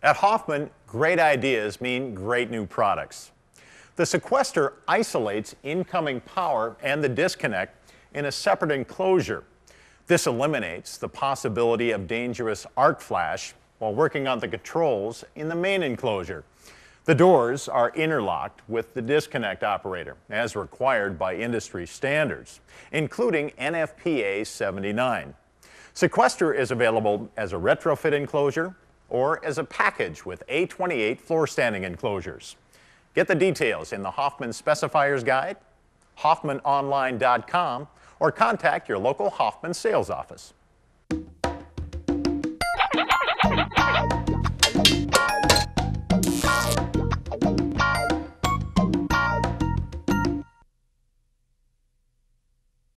At Hoffman, great ideas mean great new products. The SEQUESTR isolates incoming power and the disconnect in a separate enclosure. This eliminates the possibility of dangerous arc flash while working on the controls in the main enclosure. The doors are interlocked with the disconnect operator, as required by industry standards, including NFPA 79. SEQUESTR is available as a retrofit enclosure or as a package with A28 floor standing enclosures. Get the details in the Hoffman Specifiers Guide, hoffmanonline.com, or contact your local Hoffman sales office.